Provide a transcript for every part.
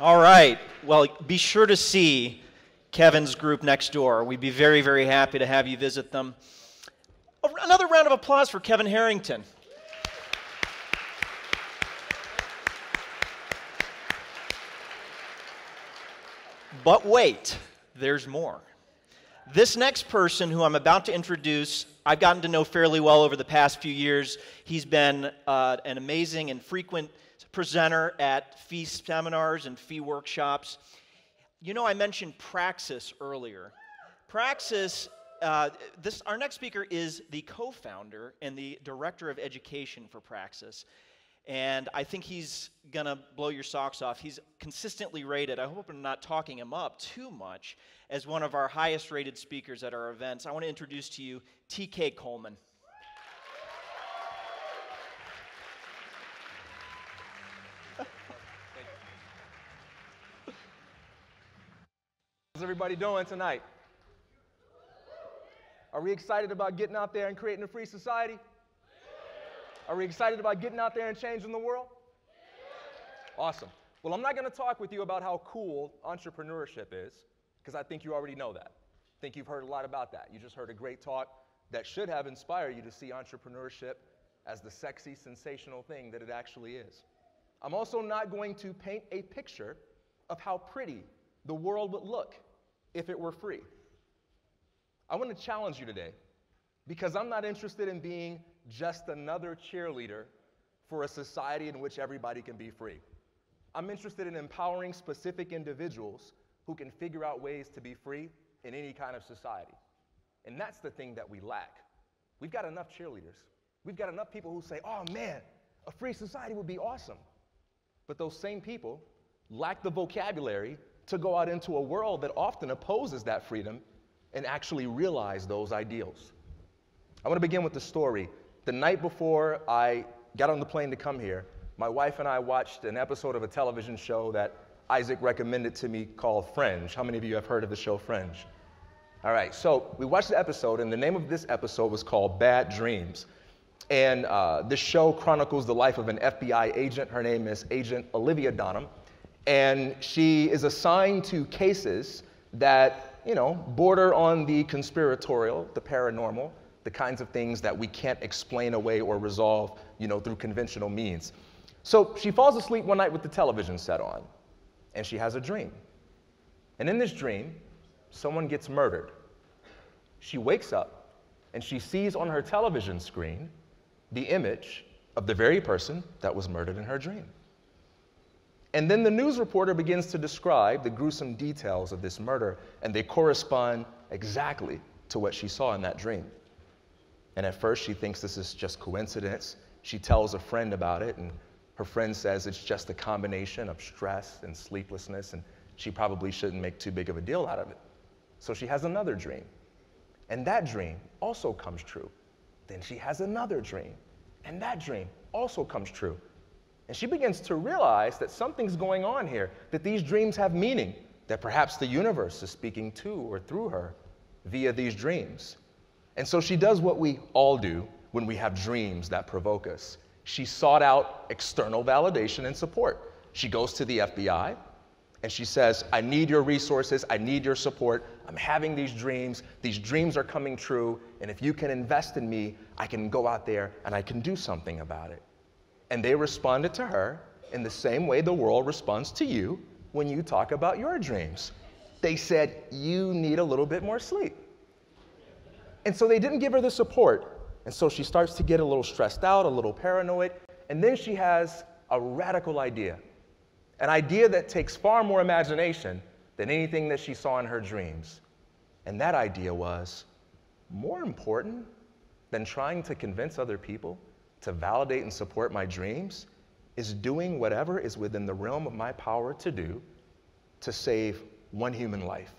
All right. Well, be sure to see Kevin's group next door. We'd be very, very happy to have you visit them. Another round of applause for Kevin Harrington. But wait, there's more. This next person who I'm about to introduce, I've gotten to know fairly well over the past few years. He's been uh, an amazing and frequent presenter at fee seminars and fee workshops. You know, I mentioned Praxis earlier. Praxis, uh, this, our next speaker is the co founder and the director of education for Praxis. And I think he's going to blow your socks off. He's consistently rated, I hope I'm not talking him up too much, as one of our highest rated speakers at our events. I want to introduce to you TK Coleman. How's everybody doing tonight? Are we excited about getting out there and creating a free society? Are we excited about getting out there and changing the world? Awesome. Well, I'm not going to talk with you about how cool entrepreneurship is, because I think you already know that. I think you've heard a lot about that. You just heard a great talk that should have inspired you to see entrepreneurship as the sexy, sensational thing that it actually is. I'm also not going to paint a picture of how pretty the world would look if it were free. I want to challenge you today because I'm not interested in being just another cheerleader for a society in which everybody can be free. I'm interested in empowering specific individuals who can figure out ways to be free in any kind of society. And that's the thing that we lack. We've got enough cheerleaders. We've got enough people who say, oh man, a free society would be awesome. But those same people lack the vocabulary to go out into a world that often opposes that freedom and actually realize those ideals. I want to begin with the story. The night before I got on the plane to come here, my wife and I watched an episode of a television show that Isaac recommended to me called Fringe. How many of you have heard of the show Fringe? All right, so we watched the episode, and the name of this episode was called Bad Dreams. And uh, this show chronicles the life of an FBI agent. Her name is Agent Olivia Dunham and she is assigned to cases that, you know, border on the conspiratorial, the paranormal, the kinds of things that we can't explain away or resolve, you know, through conventional means. So she falls asleep one night with the television set on, and she has a dream. And in this dream, someone gets murdered. She wakes up, and she sees on her television screen the image of the very person that was murdered in her dream. And then the news reporter begins to describe the gruesome details of this murder, and they correspond exactly to what she saw in that dream. And at first, she thinks this is just coincidence. She tells a friend about it, and her friend says it's just a combination of stress and sleeplessness, and she probably shouldn't make too big of a deal out of it. So she has another dream. And that dream also comes true. Then she has another dream. And that dream also comes true. And she begins to realize that something's going on here, that these dreams have meaning, that perhaps the universe is speaking to or through her via these dreams. And so she does what we all do when we have dreams that provoke us. She sought out external validation and support. She goes to the FBI and she says, I need your resources, I need your support. I'm having these dreams, these dreams are coming true, and if you can invest in me, I can go out there and I can do something about it. And they responded to her in the same way the world responds to you when you talk about your dreams. They said, You need a little bit more sleep. And so they didn't give her the support. And so she starts to get a little stressed out, a little paranoid. And then she has a radical idea an idea that takes far more imagination than anything that she saw in her dreams. And that idea was more important than trying to convince other people to validate and support my dreams is doing whatever is within the realm of my power to do to save one human life.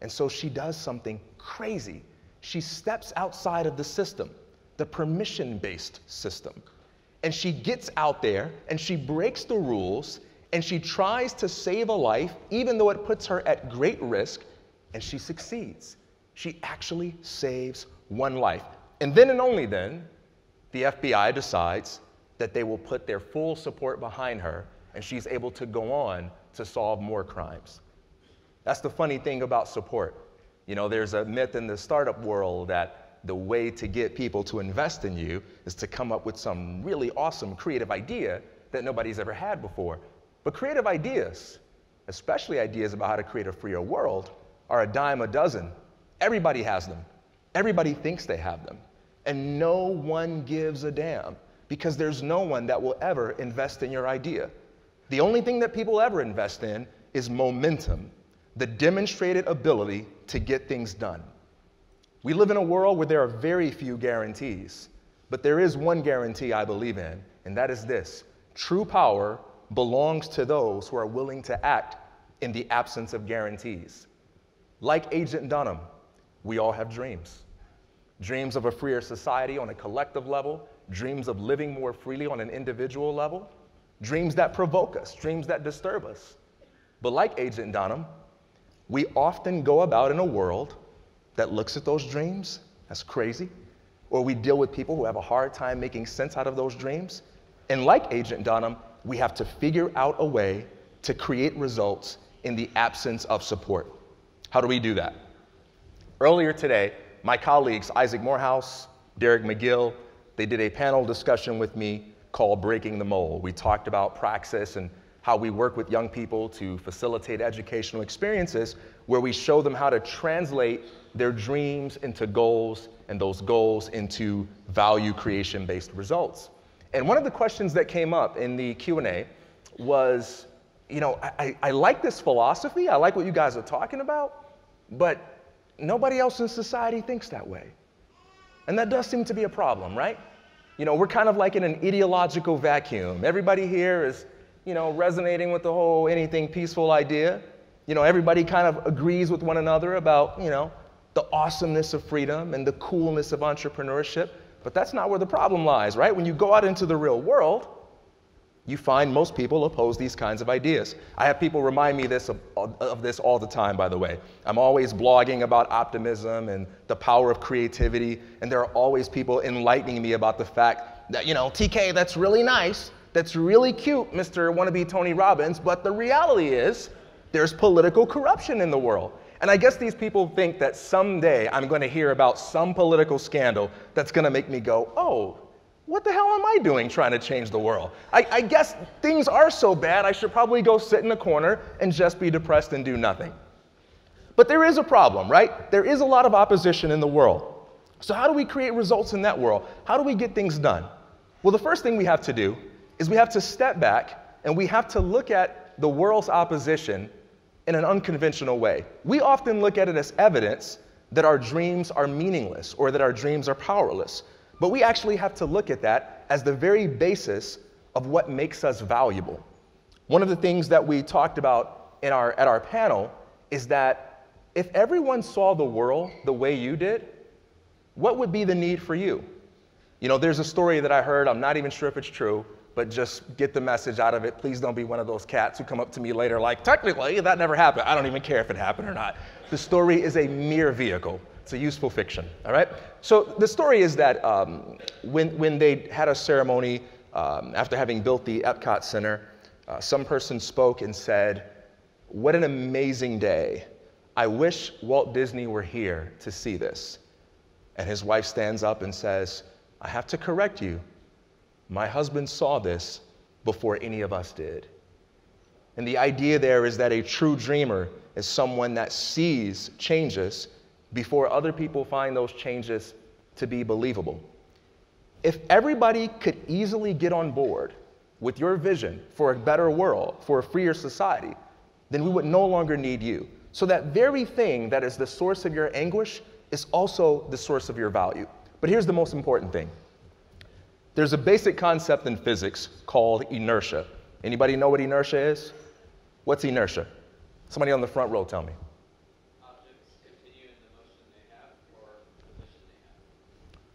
And so she does something crazy. She steps outside of the system, the permission based system. And she gets out there and she breaks the rules and she tries to save a life, even though it puts her at great risk, and she succeeds. She actually saves one life. And then and only then the FBI decides that they will put their full support behind her and she's able to go on to solve more crimes. That's the funny thing about support. You know, there's a myth in the startup world that the way to get people to invest in you is to come up with some really awesome creative idea that nobody's ever had before. But creative ideas, especially ideas about how to create a freer world, are a dime a dozen. Everybody has them. Everybody thinks they have them. And no one gives a damn because there's no one that will ever invest in your idea. The only thing that people ever invest in is momentum, the demonstrated ability to get things done. We live in a world where there are very few guarantees, but there is one guarantee I believe in, and that is this true power belongs to those who are willing to act in the absence of guarantees. Like Agent Dunham, we all have dreams dreams of a freer society on a collective level, dreams of living more freely on an individual level, dreams that provoke us, dreams that disturb us. But like Agent Dunham, we often go about in a world that looks at those dreams as crazy, or we deal with people who have a hard time making sense out of those dreams. And like Agent Dunham, we have to figure out a way to create results in the absence of support. How do we do that? Earlier today, my colleagues, Isaac Morehouse, Derek McGill, they did a panel discussion with me called Breaking the Mold. We talked about praxis and how we work with young people to facilitate educational experiences where we show them how to translate their dreams into goals and those goals into value creation based results. And one of the questions that came up in the Q&A was, you know, I, I like this philosophy, I like what you guys are talking about, but nobody else in society thinks that way. And that does seem to be a problem, right? You know, we're kind of like in an ideological vacuum. Everybody here is, you know, resonating with the whole anything peaceful idea. You know, everybody kind of agrees with one another about, you know, the awesomeness of freedom and the coolness of entrepreneurship. But that's not where the problem lies, right? When you go out into the real world, you find most people oppose these kinds of ideas. I have people remind me this of, this all the time, by the way. I'm always blogging about optimism and the power of creativity, and there are always people enlightening me about the fact that, you know, TK, that's really nice, that's really cute, Mr. Wannabe Tony Robbins, but the reality is there's political corruption in the world. And I guess these people think that someday I'm going to hear about some political scandal that's going to make me go, oh, what the hell am I doing trying to change the world? I, I, guess things are so bad, I should probably go sit in a corner and just be depressed and do nothing. But there is a problem, right? There is a lot of opposition in the world. So, how do we create results in that world? How do we get things done? Well, the first thing we have to do is we have to step back and we have to look at the world's opposition in an unconventional way. We often look at it as evidence that our dreams are meaningless or that our dreams are powerless. But we actually have to look at that as the very basis of what makes us valuable. One of the things that we talked about in our, at our panel is that if everyone saw the world the way you did, what would be the need for you? You know, there's a story that I heard, I'm not even sure if it's true, but just get the message out of it. Please don't be one of those cats who come up to me later like, technically, that never happened. I don't even care if it happened or not. The story is a mere vehicle. It's a useful fiction, all right? So the story is that um, when, when they had a ceremony um, after having built the Epcot Center, uh, some person spoke and said, What an amazing day. I wish Walt Disney were here to see this. And his wife stands up and says, I have to correct you. My husband saw this before any of us did. And the idea there is that a true dreamer is someone that sees changes before other people find those changes to be believable. If everybody could easily get on board with your vision for a better world, for a freer society, then we would no longer need you. So, that very thing that is the source of your anguish is also the source of your value. But here's the most important thing there's a basic concept in physics called inertia. Anybody know what inertia is? What's inertia? Somebody on the front row tell me.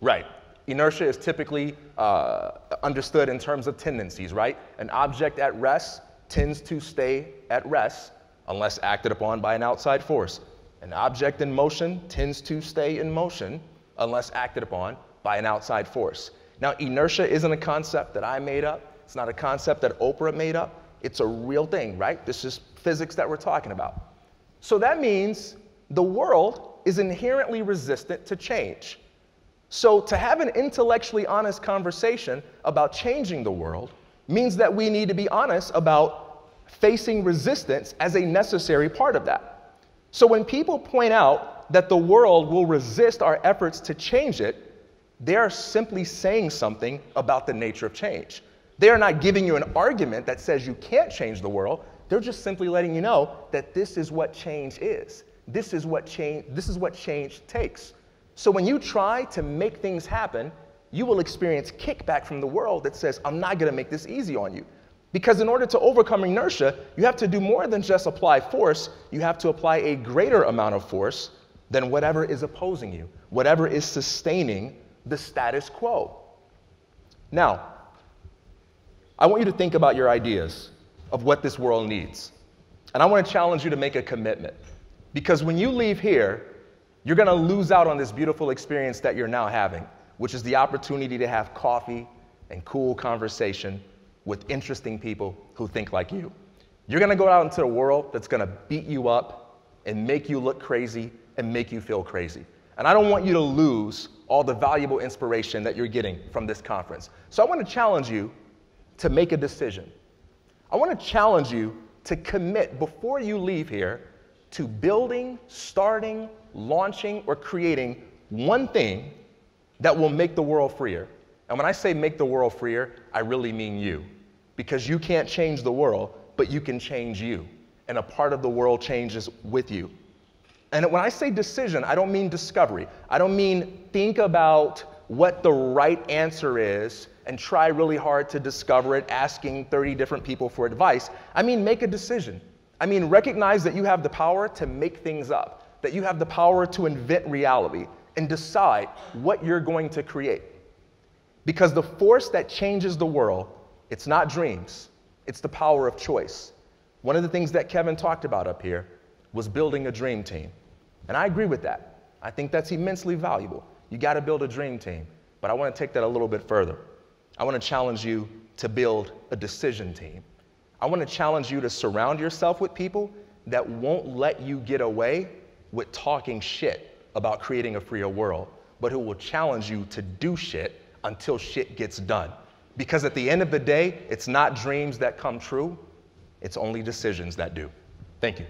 Right. Inertia is typically uh, understood in terms of tendencies, right? An object at rest tends to stay at rest unless acted upon by an outside force. An object in motion tends to stay in motion unless acted upon by an outside force. Now, inertia isn't a concept that I made up. It's not a concept that Oprah made up. It's a real thing, right? This is physics that we're talking about. So that means the world is inherently resistant to change. So to have an intellectually honest conversation about changing the world means that we need to be honest about facing resistance as a necessary part of that. So when people point out that the world will resist our efforts to change it, they are simply saying something about the nature of change. They are not giving you an argument that says you can't change the world. They're just simply letting you know that this is what change is. This is what change, this is what change takes. So when you try to make things happen, you will experience kickback from the world that says, I'm not gonna make this easy on you. Because in order to overcome inertia, you have to do more than just apply force, you have to apply a greater amount of force than whatever is opposing you, whatever is sustaining the status quo. Now, I want you to think about your ideas of what this world needs. And I want to challenge you to make a commitment. Because when you leave here, you're going to lose out on this beautiful experience that you're now having, which is the opportunity to have coffee and cool conversation with interesting people who think like you. You're going to go out into the world that's going to beat you up and make you look crazy and make you feel crazy. And I don't want you to lose all the valuable inspiration that you're getting from this conference. So I want to challenge you to make a decision. I want to challenge you to commit before you leave here to building, starting, launching, or creating one thing that will make the world freer. And when I say make the world freer, I really mean you. Because you can't change the world, but you can change you. And a part of the world changes with you. And when I say decision, I don't mean discovery. I don't mean think about what the right answer is and try really hard to discover it, asking 30 different people for advice. I mean, make a decision. I mean, recognize that you have the power to make things up, that you have the power to invent reality and decide what you're going to create. Because the force that changes the world, it's not dreams, it's the power of choice. One of the things that Kevin talked about up here was building a dream team. And I agree with that. I think that's immensely valuable. You got to build a dream team. But I want to take that a little bit further. I want to challenge you to build a decision team. I want to challenge you to surround yourself with people that won't let you get away with talking shit about creating a freer world, but who will challenge you to do shit until shit gets done. Because at the end of the day, it's not dreams that come true, it's only decisions that do. Thank you.